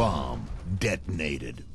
Bomb detonated.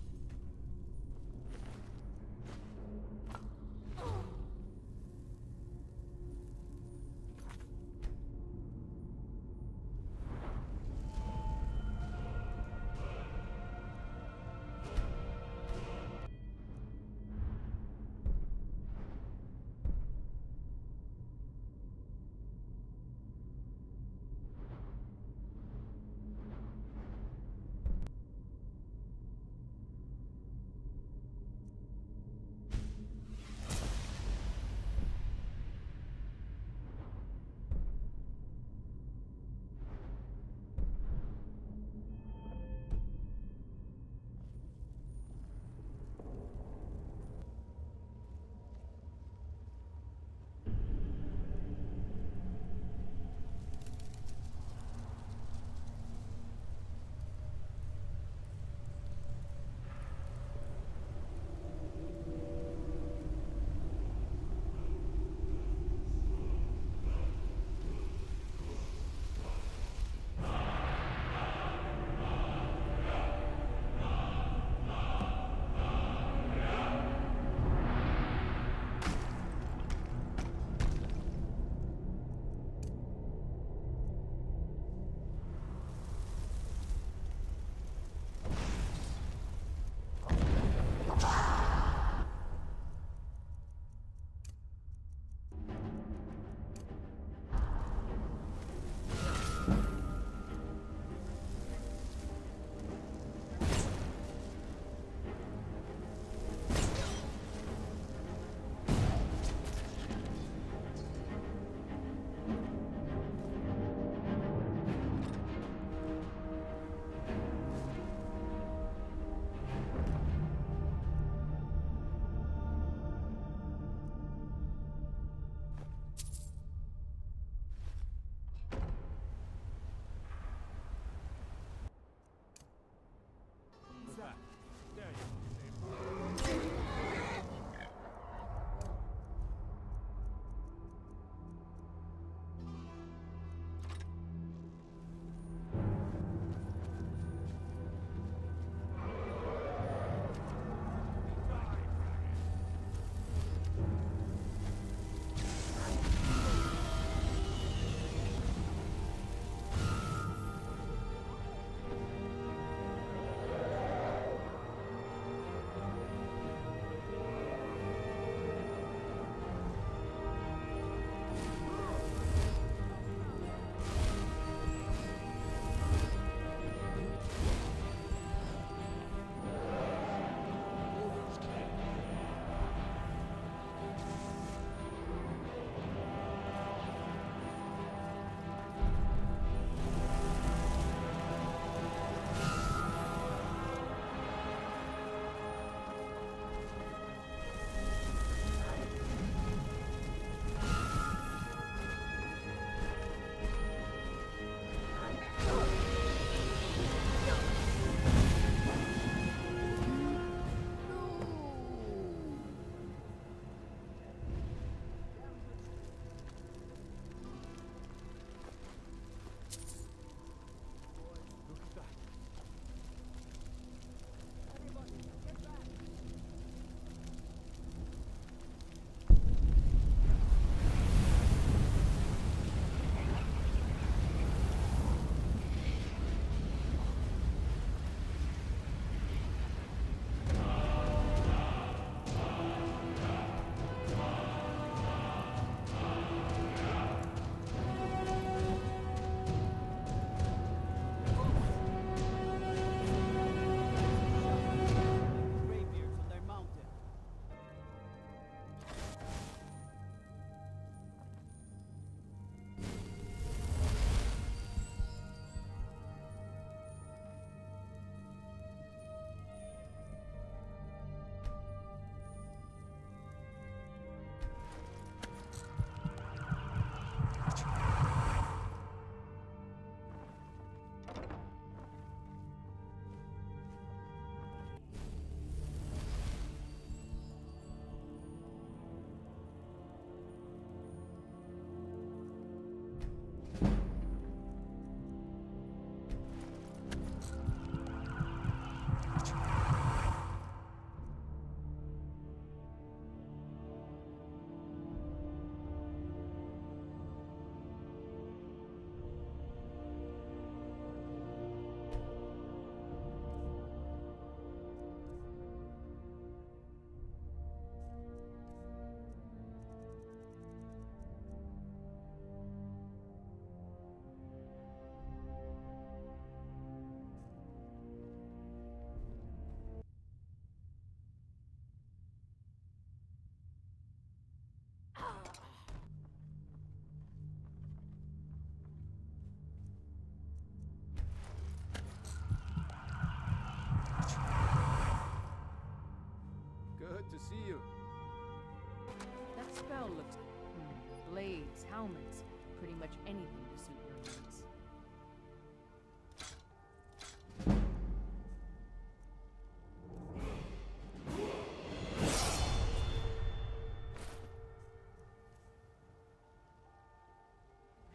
Looks. Hmm. Blades, helmets, pretty much anything to suit your needs.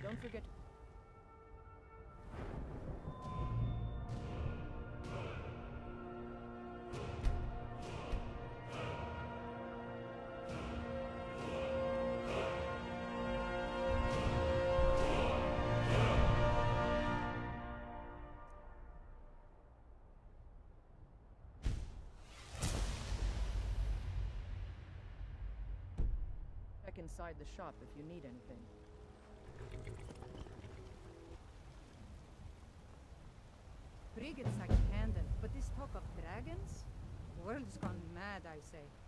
Don't forget to check inside the shop if you need anything. Brigid Handen, but this talk of dragons? The world's gone mad, I say.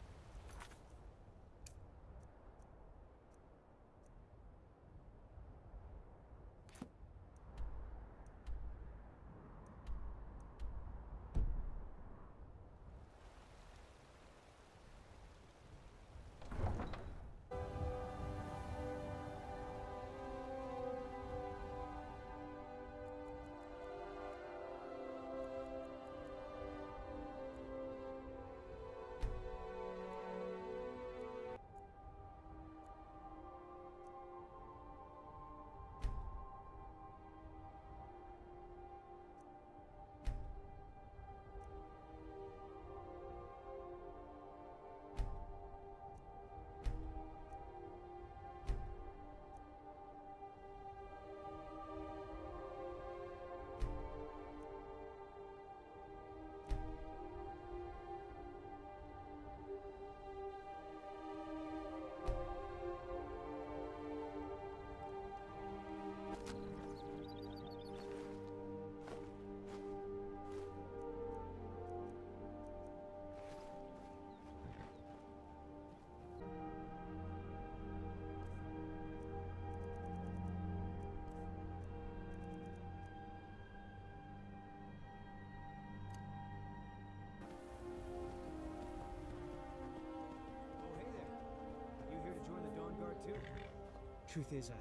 Truth is, uh,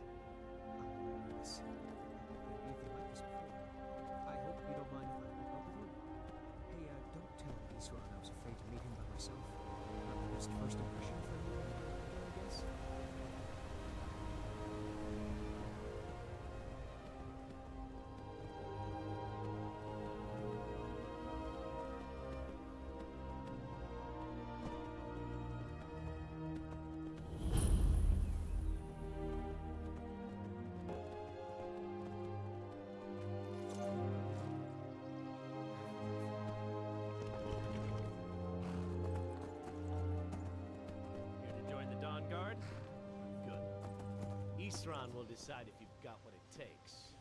I'm nervous. Anything like this before. I hope you don't mind if I with you. Hey, uh, don't tell Isran I was afraid to meet him by myself. Not the first impression Isran will decide if you've got what it takes.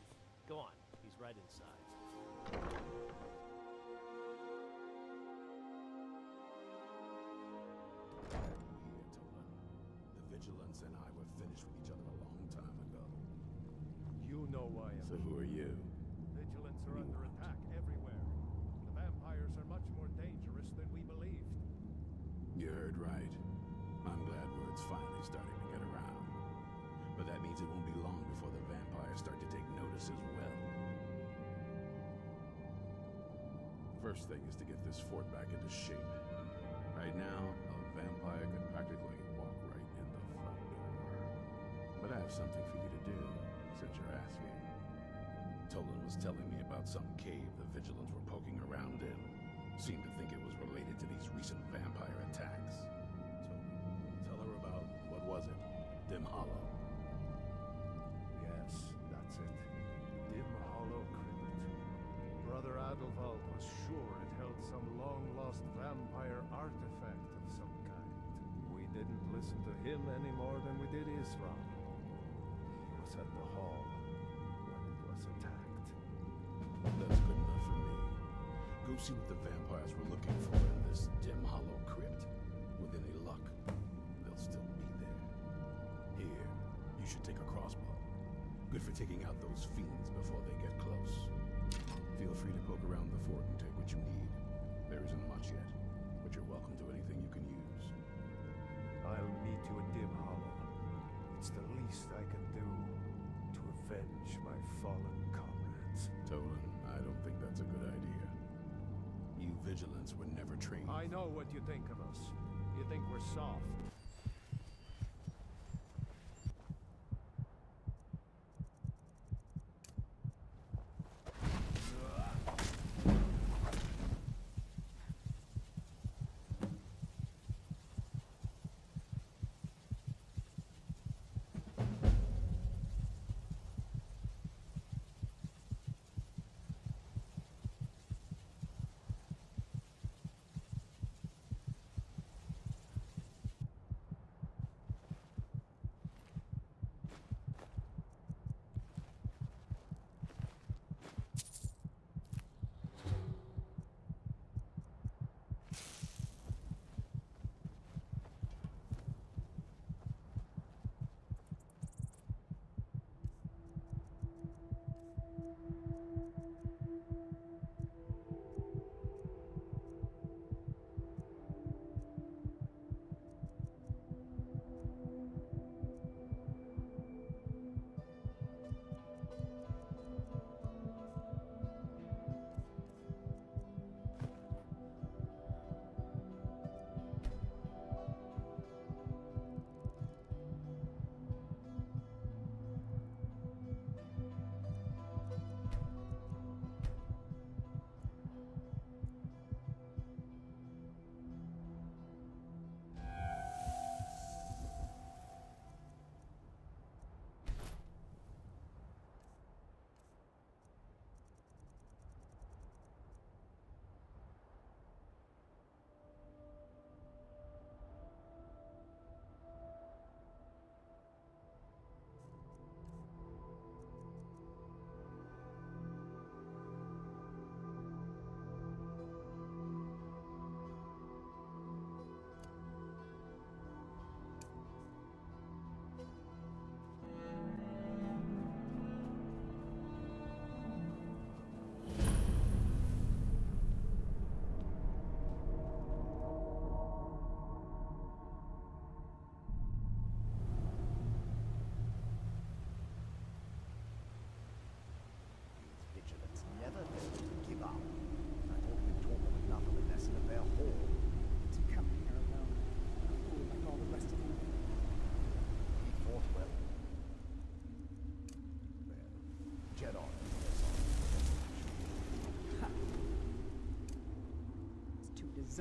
Go on, he's right inside. Here, Tolan. The Vigilance and I were finished with each other a long time ago. You know why I'm So who are you? Vigilants are under attack everywhere. The vampires are much more dangerous than we believed. You heard right. I'm glad word's finally starting means it won't be long before the vampires start to take notice as well. First thing is to get this fort back into shape. Right now, a vampire could practically walk right in the front door. But I have something for you to do, since you're asking. Tolan was telling me about some cave the Vigilants were poking around in. Seemed to think it was related to these recent vampire attacks. So, tell her about, what was it? Dimhollow. Was sure it held some long-lost vampire artifact of some kind. We didn't listen to him any more than we did Isran. He was at the hall when it was attacked. That's good enough for me. Go see what the vampires were looking for in this Dimhollow Crypt. With any luck, they'll still be there. Here, you should take a crossbow. Good for taking out those fiends before they get close. Feel free to poke around the fort and take what you need. There isn't much yet, but you're welcome to anything you can use. I'll meet you in Dimhollow. It's the least I can do to avenge my fallen comrades. Tolan, I don't think that's a good idea. You vigilants were never trained. I know what you think of us. You think we're soft. It's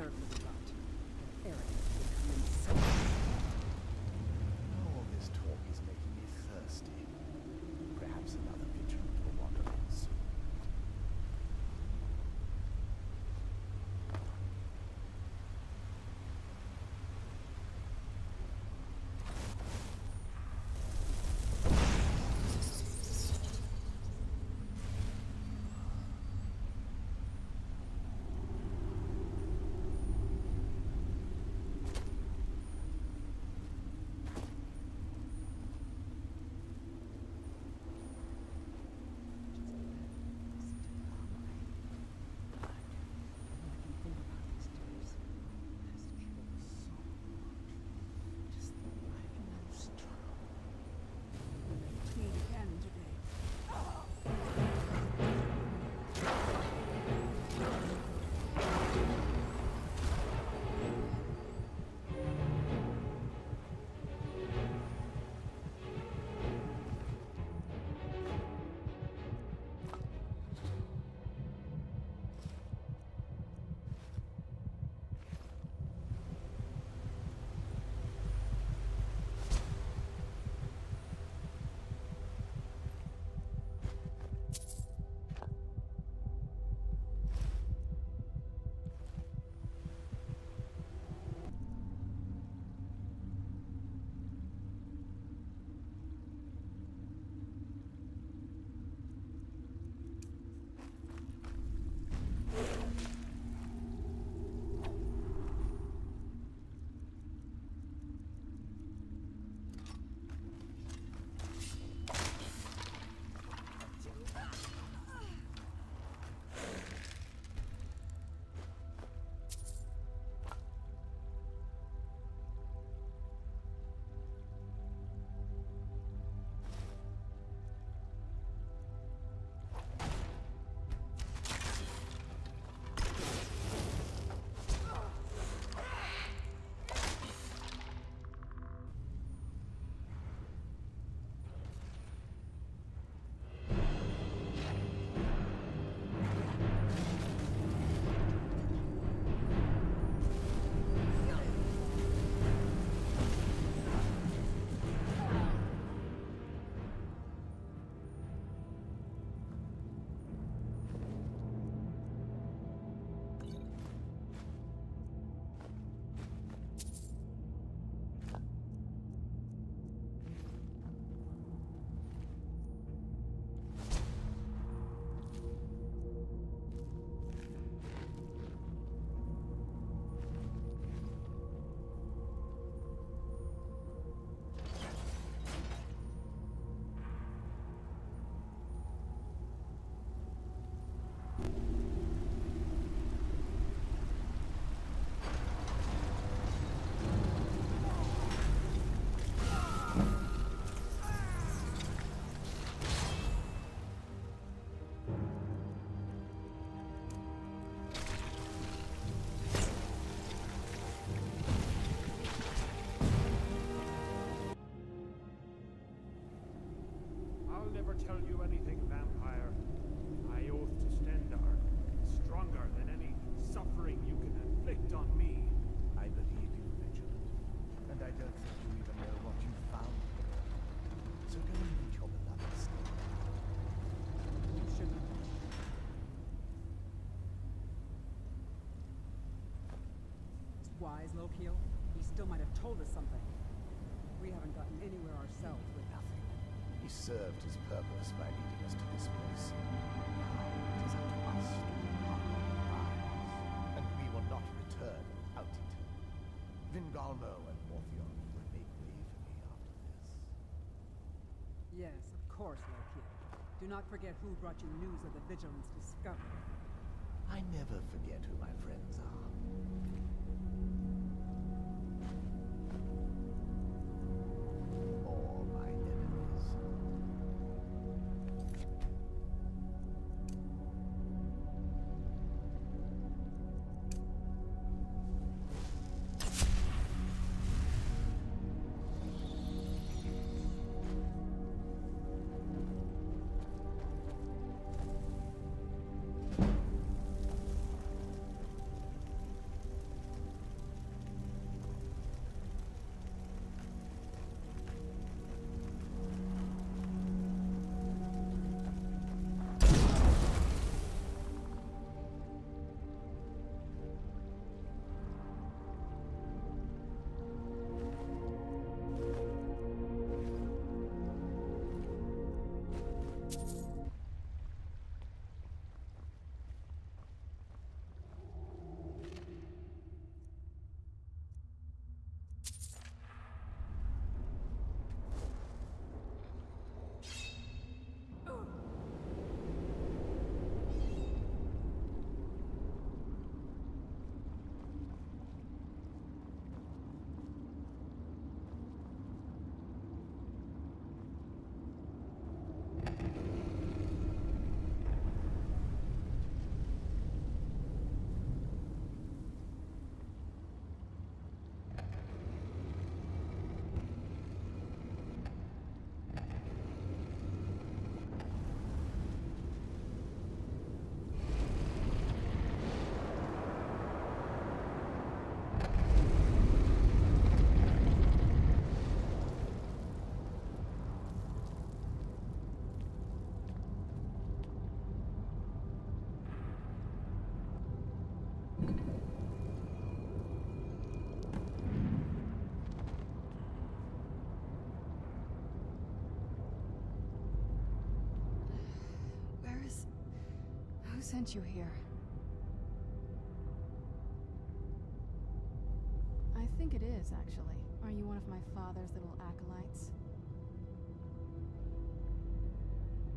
wise, Lokil. He still might have told us something. We haven't gotten anywhere ourselves with Nothing. He served his purpose by leading us to this place. Now it is up to us to. And we will not return without it. Vingalmo and Morpheon will make way for me after this. Yes, of course, Lokil. Do not forget who brought you news of the Vigilance discovery. I never forget who my friends are. Sent you here? I think it is, actually. Are you one of my father's little acolytes?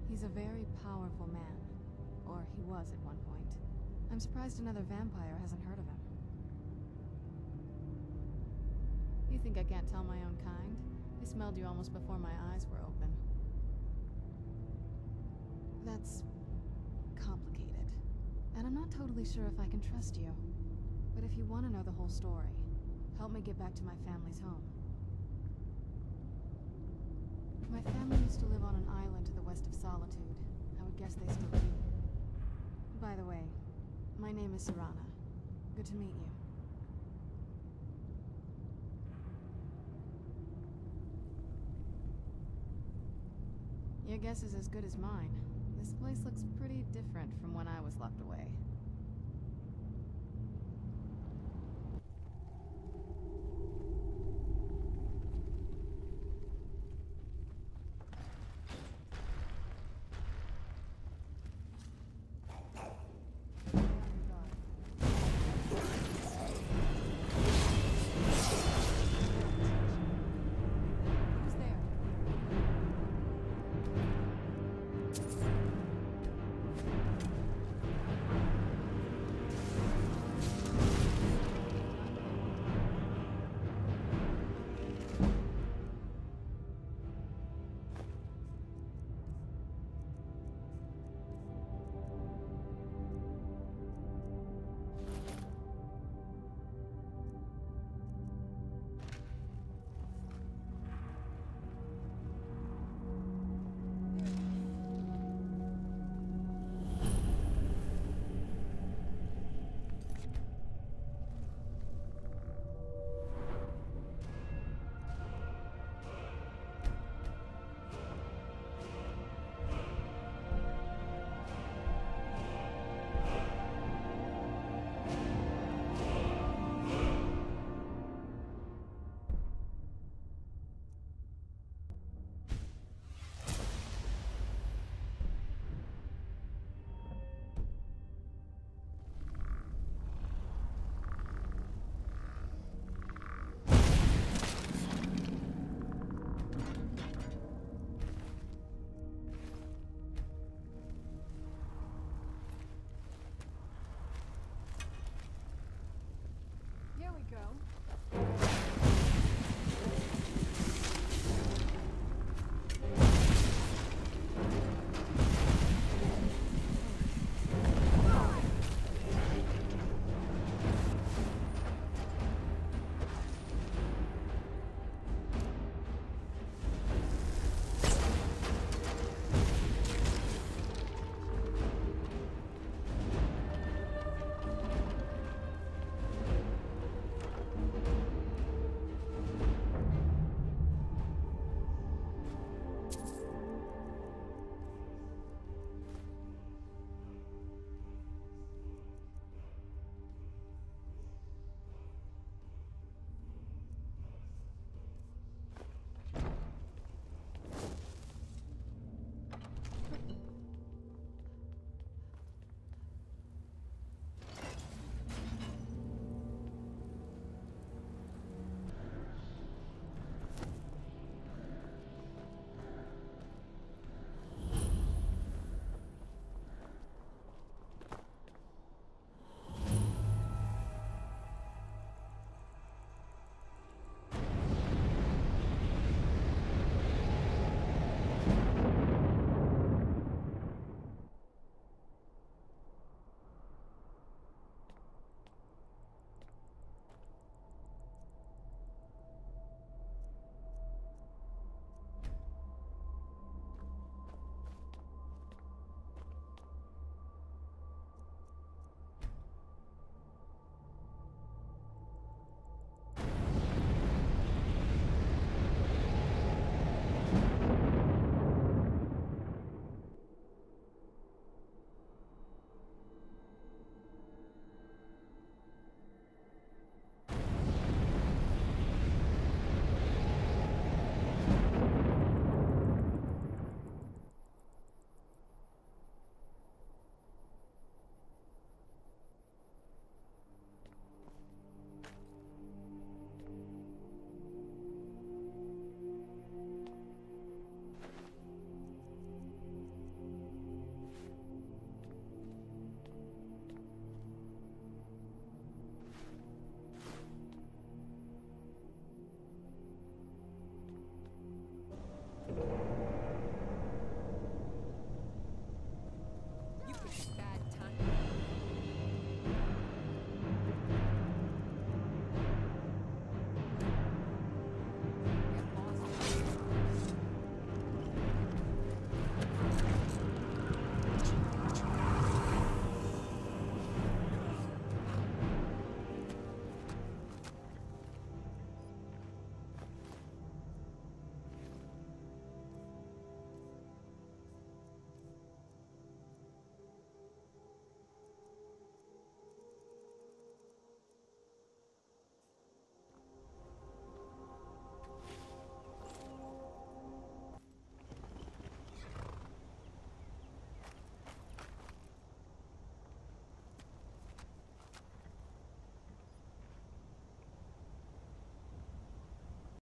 He's a very powerful man. Or he was at one point. I'm surprised another vampire hasn't heard of him. You think I can't tell my own kind? I smelled you almost before my eyes were open. That's. And I'm not totally sure if I can trust you. But if you want to know the whole story, help me get back to my family's home. My family used to live on an island to the west of Solitude. I would guess they still do. By the way, my name is Serana. Good to meet you. Your guess is as good as mine. This place looks pretty different from when I was locked away.